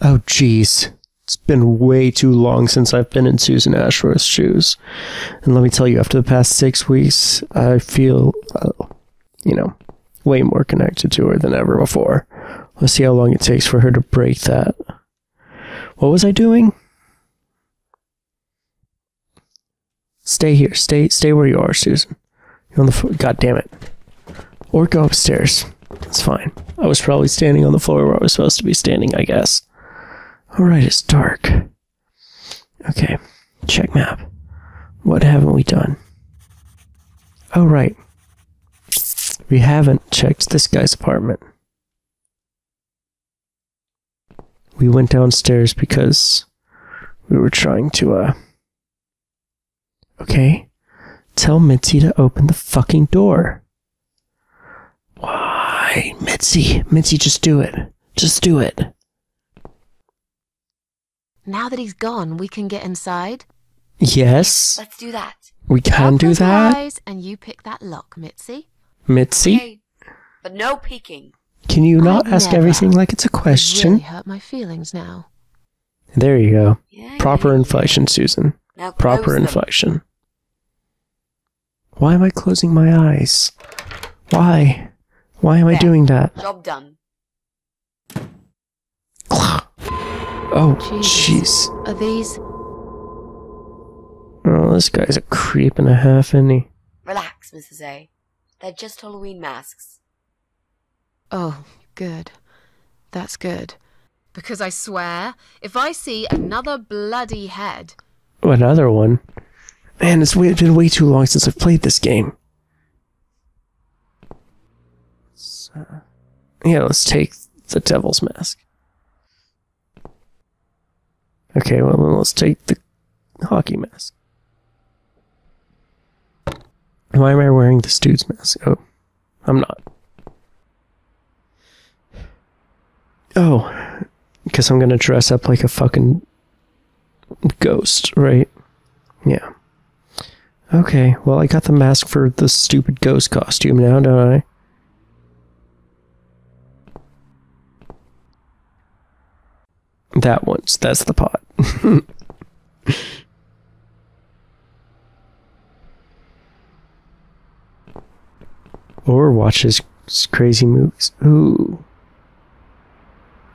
Oh, jeez. It's been way too long since I've been in Susan Ashworth's shoes. And let me tell you, after the past six weeks, I feel, uh, you know, way more connected to her than ever before. Let's see how long it takes for her to break that. What was I doing? Stay here. Stay stay where you are, Susan. You're on the floor. God damn it. Or go upstairs. It's fine. I was probably standing on the floor where I was supposed to be standing, I guess. Alright, it's dark. Okay. Check map. What haven't we done? Oh, right. We haven't checked this guy's apartment. We went downstairs because we were trying to, uh. Okay. Tell Mitzi to open the fucking door. Why? Mitzi, Mitzi, just do it. Just do it. Now that he's gone, we can get inside. Yes, Let's do that. we can I'll do close my that. eyes and you pick that lock, Mitzi. Mitzi, Okay. But no peeking. can you not I'd ask never. everything like it's a You've question? really hurt my feelings now. There you go. Yeah, Proper yeah, yeah. inflection, Susan. Now Proper close them. inflection. Why am I closing my eyes? Why? Why am I doing that? Job done. Oh, jeez. Are these? Oh, this guy's a creep and a half, isn't he? Relax, Mrs. A. They're just Halloween masks. Oh, good. That's good. Because I swear, if I see another bloody head, Oh, Another one. Man, it's been way too long since I've played this game. So, yeah, let's take the devil's mask. Okay, well then let's take the hockey mask. Why am I wearing this dude's mask? Oh, I'm not. Oh, because I'm gonna dress up like a fucking ghost, right? Yeah. Okay, well, I got the mask for the stupid ghost costume now, don't I? That one's, that's the pot. or watches crazy movies. Ooh.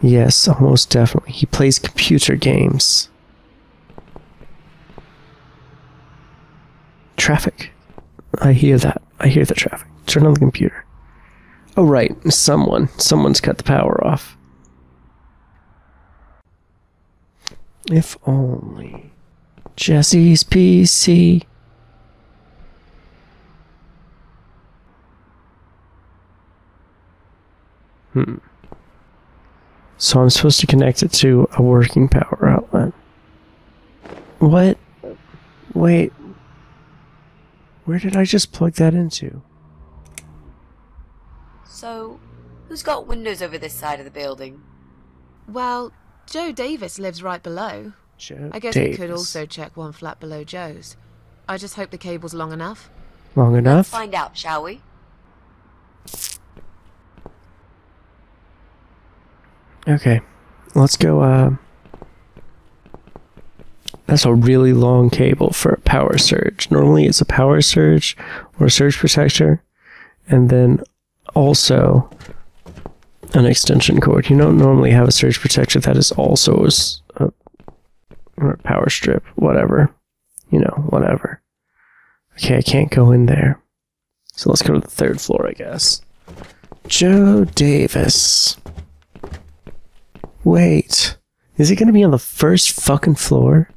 Yes, almost definitely. He plays computer games. Traffic. I hear that. I hear the traffic. Turn on the computer. Oh, right. Someone. Someone's cut the power off. If only. Jesse's PC. Hmm. So I'm supposed to connect it to a working power outlet. What? Wait. Where did I just plug that into? So, who's got windows over this side of the building? well, Joe Davis lives right below. Joe I guess we could also check one flat below Joe's. I just hope the cable's long enough. long Let's enough. find out, shall we? Okay, let's go. Uh, that's a really long cable for a power surge. Normally, it's a power surge or a surge protector, and then also an extension cord. You don't normally have a surge protector that is also a, a power strip, whatever. You know, whatever. Okay, I can't go in there. So let's go to the third floor, I guess. Joe Davis. Wait, is it going to be on the first fucking floor?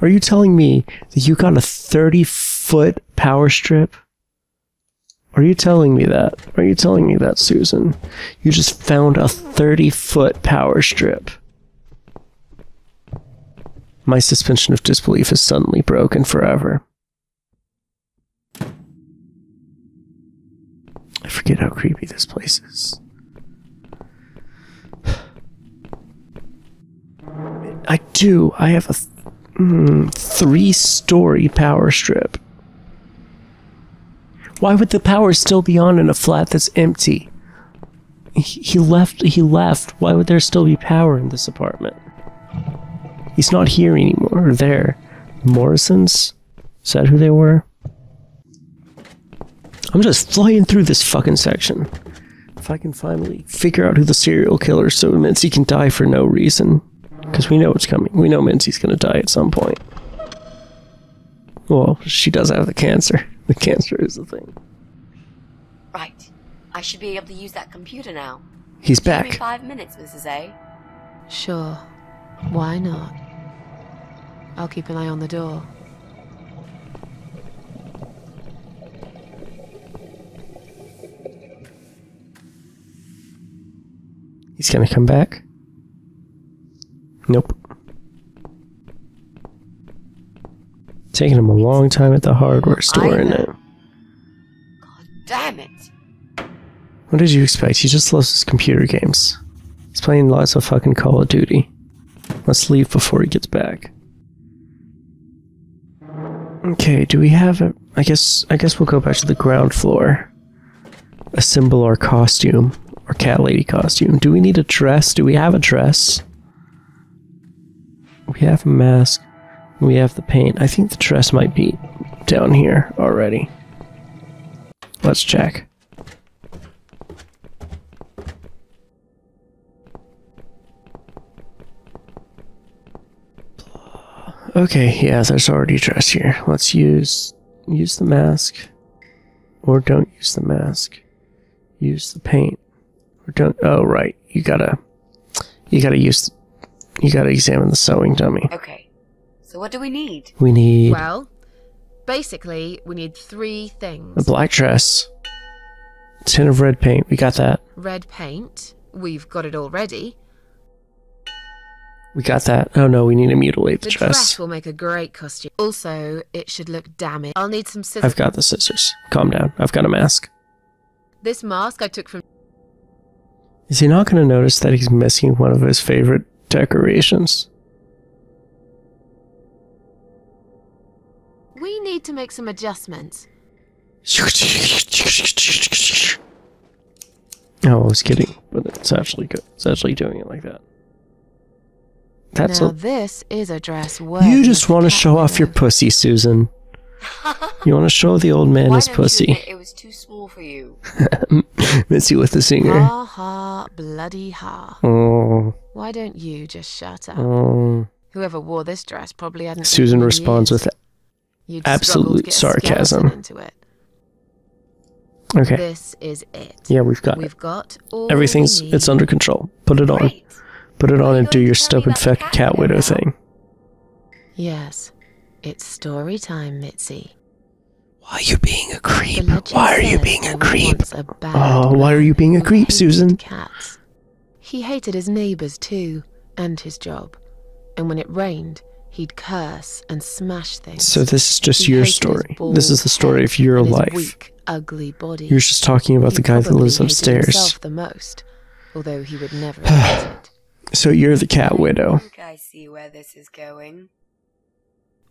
Are you telling me that you got a 30 foot power strip? Are you telling me that? Are you telling me that, Susan? You just found a 30 foot power strip. My suspension of disbelief is suddenly broken forever. I forget how creepy this place is. I do. I have a th- mm, three story power strip. Why would the power still be on in a flat that's empty? he, left. He left. Why would there still be power in this apartment? He's not here anymore. Or there. Morrisons? Is that who they were? I'm just flying through this fucking section. If I can finally figure out who the serial killer is so Mitzi can die for no reason. Because we know it's coming. We know Mitzi's gonna die at some point. Well, she does have the cancer. The cancer is the thing. Right. I should be able to use that computer now. He's Give me back. five minutes, Mrs. A. Sure. Why not? I'll keep an eye on the door. He's gonna come back. Nope. Taking him a long time at the hardware store, isn't it? God damn it. What did you expect? He just loves his computer games. He's playing lots of fucking Call of Duty. Let's leave before he gets back. Okay, do we have a I guess I guess we'll go back to the ground floor. Assemble our costume. Our cat lady costume. Do we need a dress? Do we have a dress? We have a mask. We have the paint. I think the dress might be down here already. Let's check. Okay, yeah, there's already dress here. Let's use use the mask. Or don't use the mask. Use the paint. Or don't oh right. You gotta you gotta use you gotta examine the sewing dummy. Okay. So what do we need? We need Well, basically, we need three things. a black dress. Tin of red paint. We got that. red paint. We've got it already. We got that. Oh no, we need to mutilate the, The dress. dress. will make a great costume. Also, it should look damaged. I'll need some scissors. I've got the scissors. Calm down. I've got a mask. This mask I took from. Is he not going to notice that he's missing one of his favorite decorations? We need to make some adjustments. Oh, I was kidding, but it's actually good. It's actually doing it like that. That's now a. this is a dress. You just want to show off your pussy, Susan. You want to show the old man Why his pussy. it was too small for you? Missy with the singer. Ha ha, bloody ha. Oh, Why don't you just shut up? oh. Whoever wore this dress probably hadn't. Susan responds years. with You'd absolute sarcasm. Into it. Okay. This is it. Yeah, we've got. We've got all Everything's we it's under control. Put it on. Put it Are on and do your to tell me stupid fuck cat cat widow now? thing. Yes, it's story time, Mitzi. Why are you being a creep? Why are you being a creep? a Oh, why are you being a creep, Susan? Cats. He hated his neighbours too, and his job. And when it rained, he'd curse and smash things. So this is just He your story. bald This is the story of your life. Weak, ugly body. You're just talking about He the guy that probably lives hated upstairs. himself the most, although he would never admit it. So you're the cat widow. I widow. think I see where this is going.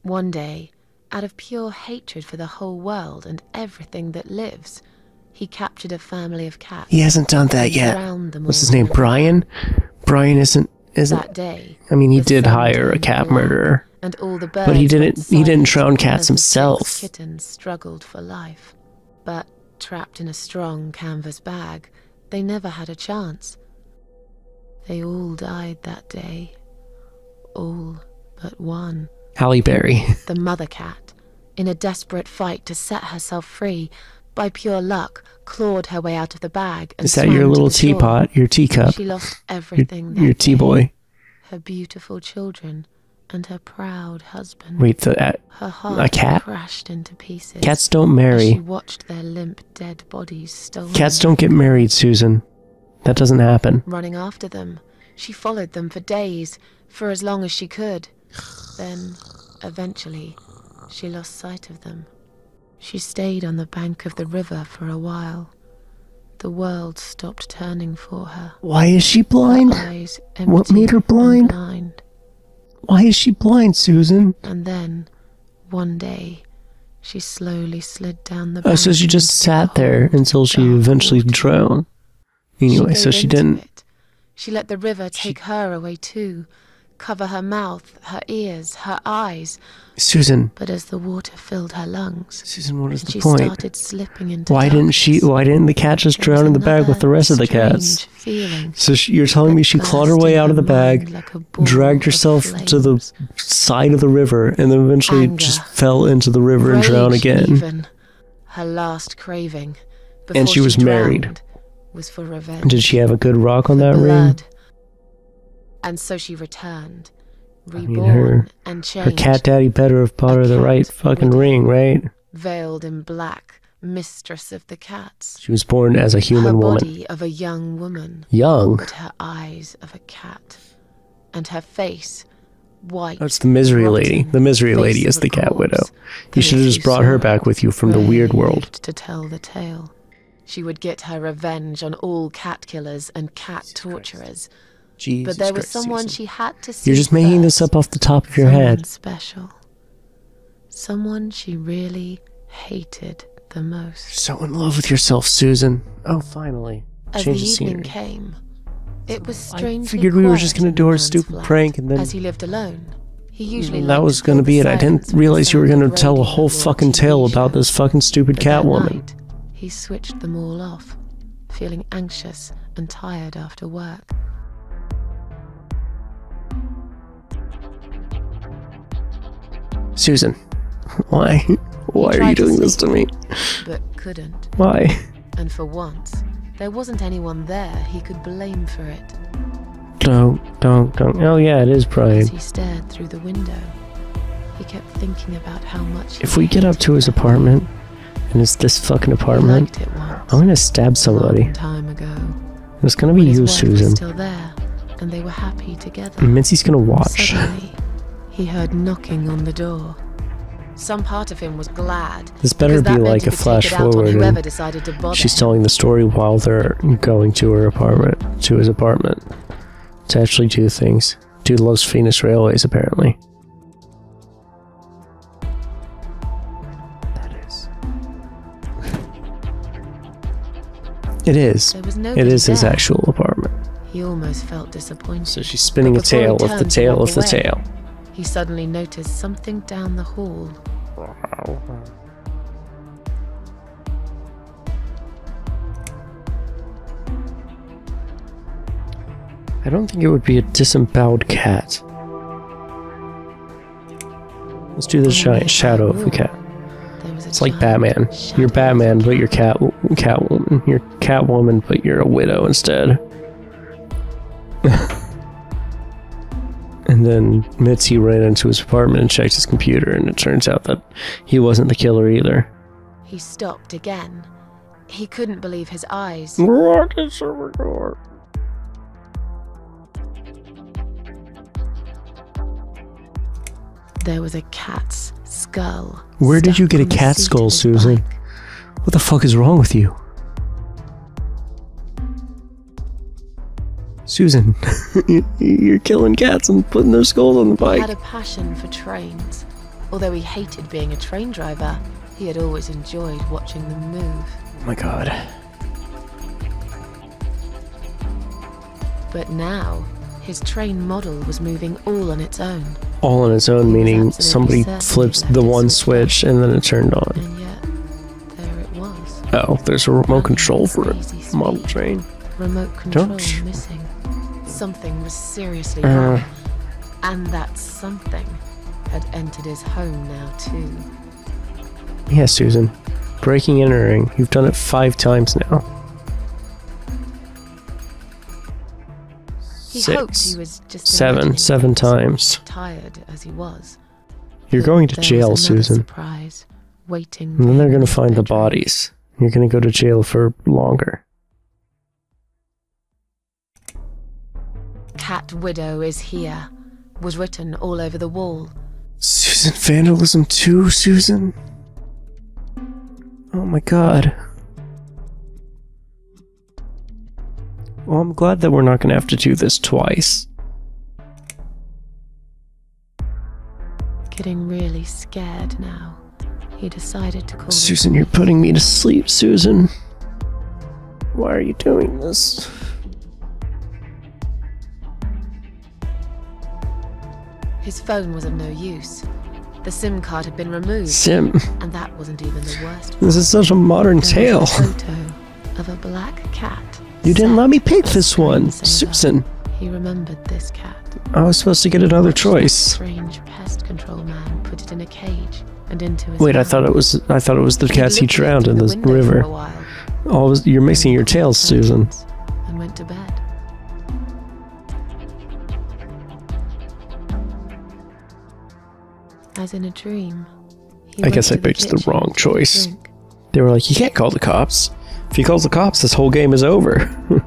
One day, out of pure hatred for the whole world and everything that lives, he captured a family of cats. He hasn't done that yet. What's his name? in a river. Brian? Brian isn't isn't That day, I mean he did hire a cat murderer. and all the But he didn't. He didn't drown cats himself. Kittens struggled for life, but trapped in a strong canvas bag, they never had a chance. They all died that day, all but one. Halle Berry. The mother cat, in a desperate fight to set herself free, by pure luck, clawed her way out of the bag. And Is that your little teapot? Your teacup? She lost Your, everything. your that tea boy? Her beautiful children and her proud husband. Wait, the uh, Her heart cat? crashed into pieces. cats don't as she marry. watched their limp, dead bodies stolen. Cats don't get married, Susan. That doesn't happen. Running after them, she followed them for days, for as long as she could. Then, eventually, she lost sight of them. She stayed on the bank of the river for a while. The world stopped turning for her. Why is she blind? What made her blind? blind. Why is she blind, Susan? And then, one day, she slowly slid down the Oh, so she just sat there until she eventually water. drowned. Anyway, she so she didn't. It. She let the river take her away too, cover her mouth, her ears, her eyes. Susan, But as the water filled her lungs, Susan, what is the she point? started slipping into Why didn't she? Why didn't the cat just drown in the bag with the rest of the cats? Feeling So she, you're telling me she clawed her way out of the bag, like dragged herself to the side of the river, and then eventually Anger. just fell into the river and drowned again. Even. Her last craving, before And she was married. was for revenge. Did she have a good rock on that ring? Blood. And so she returned, mean, reborn her- and Her changed, cat daddy better have bought her the cat right fucking ring, right? veiled in black, mistress of the cats. She was born as a her human woman. body of a young woman, Young. but her eyes of a cat, and her face white. That's the misery lady. The misery lady is the cat corpse widow. You should have just brought her back with you from the weird world. to tell the tale. She would get her revenge on all cat killers and cat torturers. Jesus but there was Christ, someone Susan. she had to see. You're just making this up off the top of your someone head. special. Someone she really hated the most. So in love with yourself, Susan. Oh, finally. As Change the evening came, it was strange. I figured we were just gonna do the our stupid flat, prank and then- as he lived alone. He mm, usually that was gonna be it. I didn't realize you were gonna tell a whole fucking tale about this fucking stupid Catwoman. he switched them all off, feeling anxious and tired after work. Susan, why? Why are you doing this to me? But couldn't. Why? And for once, there wasn't anyone there he could blame for it. Don't, don't, don't. Oh yeah, it is As he stared through the window, he kept thinking about how much. If we get up to his apartment, and it's this fucking apartment, liked it once, I'm gonna stab somebody. time ago, It's gonna be you, Susan. still there, and they were happy together. And Mitzi's gonna watch. Suddenly, he heard knocking on the door. Some part of him was glad. This better be like a flash it out on forward. Whoever And decided to bother she's telling the story while they're going to her apartment, to his apartment, to actually do things. Dude loves Phoenix Railways, apparently. That is. It is. There was It his there. actual apartment. He almost felt disappointed. So she's spinning a But before tail of the turned to tail of the away, tail. He suddenly noticed something down the hall. I don't think it would be a disemboweled cat. Let's do the oh, giant shadow of the wall, cat. A It's like Batman. You're Batman, but you're cat. cat Catwoman. You're Catwoman, but you're a widow instead. and then Mitzi ran into his apartment and checked his computer, and it turns out that he wasn't the killer either. He stopped again. He couldn't believe his eyes. Is over there? Was a cat's skull. Where did you get a cat skull, Susan? bike. What the fuck is wrong with you? Susan, you're killing cats and putting their skulls on the bike. He had a passion for trains. Although he hated being a train driver, he had always enjoyed watching them move. Oh my god. But now, his train model was moving all on its own, All on its own, meaning somebody flips the one switch and then it turned on. and yet there it was. Oh, there's a remote control for a model train. Remote control Don't- missing. Something was seriously Uh. wrong. And that something had entered his home now too. Yeah, Susan. Breaking and entering. You've done it five times now. He Six, hoped he was just Seven. Seven times. Tired as he was. You're going to jail, Susan. Surprise waiting. And then they're going to find the bodies. You're going to go to jail for longer. Cat Widow is here. Was written all over the wall. Susan, vandalism too, Susan? Oh my god. Well, I'm glad that we're not going to have to do this twice. Getting really scared now. He decided to call. Susan, you're putting me to sleep, Susan. Why are you doing this? His phone was of no use. The SIM card had been removed, Sim, and that wasn't even the worst. this is such a modern tale. a photo of a black cat. You didn't let me pick this one. Susan. He remembered this cat. I was supposed to get another choice. Strange pest control man put it in a cage and into his. Wait, I thought it was I thought it was the He cats he drowned in through the river. All you're mixing your tales, Susan. and went to bed. As in a dream. he I guess I picked the wrong to get a choice. They were like, you can't call the cops. If he calls the cops, this whole game is over.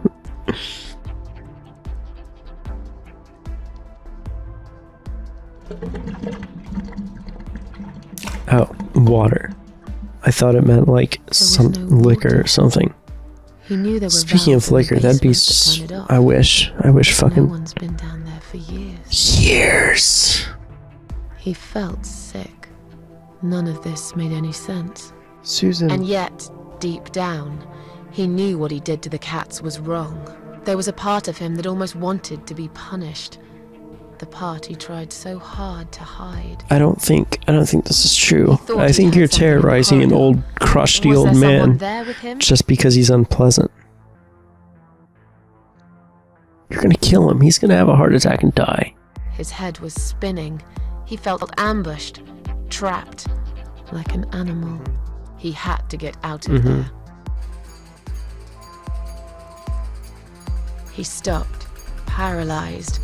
oh, water. I thought it meant like some no liquor or something. He knew there were Speaking of valves in the liquor, that'd be. basement S- that turned it off. I wish. I wish No fucking one's been down there for years. He felt sick. None of this made any sense. Susan. And yet, deep down, he knew what he did to the cats was wrong. There was a part of him that almost wanted to be punished. The part he tried so hard to hide. I don't think I don't think this is true. I think you're something in the terrorizing an old crusty old man there with him? just because he's unpleasant. You're gonna kill him. He's gonna have a heart attack and die. His head was spinning. He felt ambushed, trapped, like an animal. He had to get out of Mhm. there. He stopped, paralyzed.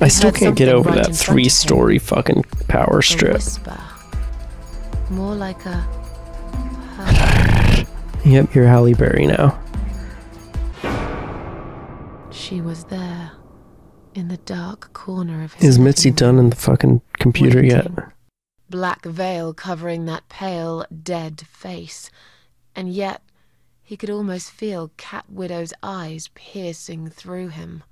I still can't get over right that in front him. three story fucking power strip. whisper. More like a. Yep, you're Halle Berry now. She was there, in the dark corner of his Is Mitzi done in the fucking computer yet? Black veil covering that pale, dead face, and yet he could almost feel Cat Widow's eyes piercing through him.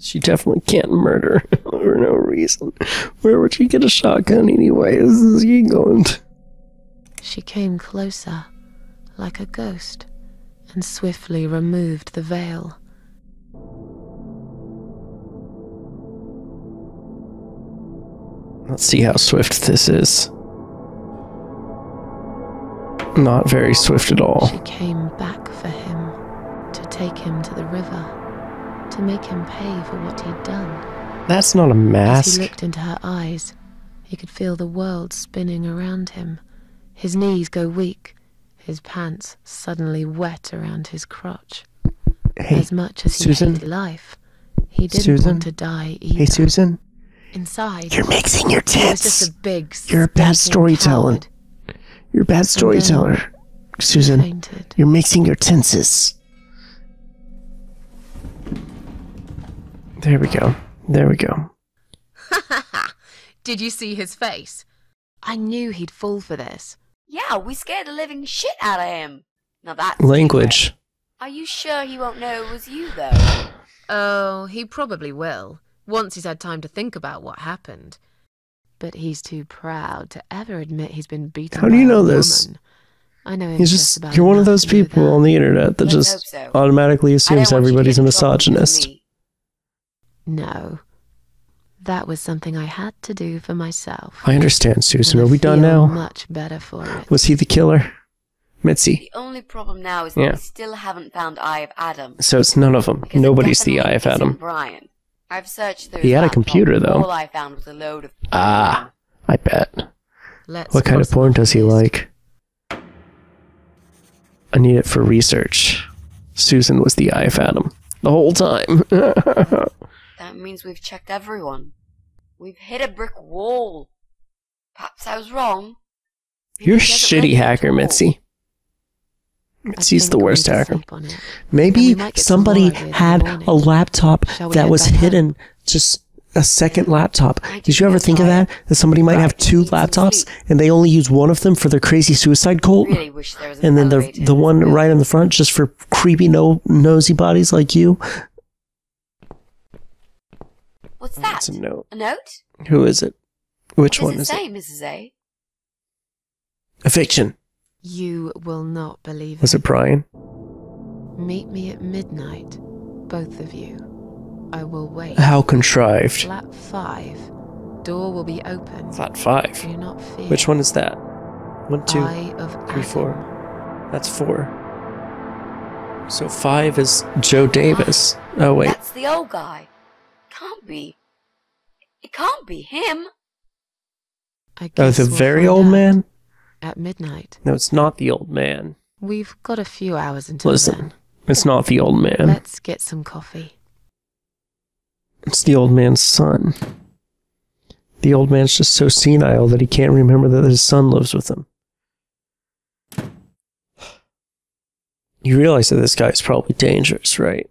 She definitely can't murder for no reason. Where would she get a shotgun anyway? This is England. She came closer, like a ghost, and swiftly removed the veil. Let's see how swift this is. Not very swift at all. She came back for him, to take him to the river, to make him pay for what he'd done. That's not a mask. As he looked into her eyes, he could feel the world spinning around him. His knees go weak, his pants suddenly wet around his crotch. Hey, as much as he Susan? hated life, he didn't Susan? want to die either. hey, Susan. Inside, You're mixing your he tits. just a big, You're a bad storyteller. You're a bad storyteller. Susan, Fainted. you're mixing your tenses. There we go. There we go. Did you see his face? I knew he'd fall for this. Yeah, we scared the living shit out of him. Now that's Language. Are you sure he won't know it was you, though? Oh, he probably will, once he's had time to think about what happened. But he's too proud to ever admit he's been beaten How do you a know this? woman. I know He's just just about you're one of those people that. on the uh, internet that Let's just so. automatically assumes don't want you to everybody's a get in trouble because of misogynist. No. That was something I had to do for myself. I understand, Susan. and Are I we done feel now? Much better for it. Was he the killer? Mitzi. The only problem now is that Yeah. we still haven't found Eye of Adam. So it's none of them. because Nobody's the definitely eye of Adam. Brian. I've searched through He had a computer, though. All I found was a load of. Ah, I bet. Let's What kind of porn does he like? I need it for research. Susan was the eye of Adam the whole time. That means we've checked everyone. We've hit a brick wall. Perhaps I was wrong. Maybe You're a shitty hacker. Mitzi. Mitzi's the worst hacker. sleep on it. Then Maybe we might get some somebody more ideas in the had a laptop that was hidden, just a second laptop. Did you ever think of that? That somebody might have two laptops and they only use one of them for their crazy suicide cult? Really wish there was an and then the the one right in the front just for creepy no nosy bodies like you. What's that? That's a note. A note? Who is it? Which What one does is it it? Mrs. A? A fiction. You will not believe Was it Brian? Meet me at midnight, both of you. I will wait. How contrived. Flat five. Door will be open. Flat five. Do not fear. Which one is that? One, two, Eye of three, Adam. four. That's four. So five is Joe Davis. Ah, oh wait, That's the old guy. It can't be. It can't be him. I oh guess the we'll very old man. At midnight. No, it's not the old man. We've got a few hours until Listen, it's not the old man. Let's get some coffee. It's the old man's son. The old man's just so senile that he can't remember that his son lives with him. You realize that this guy is probably dangerous, right?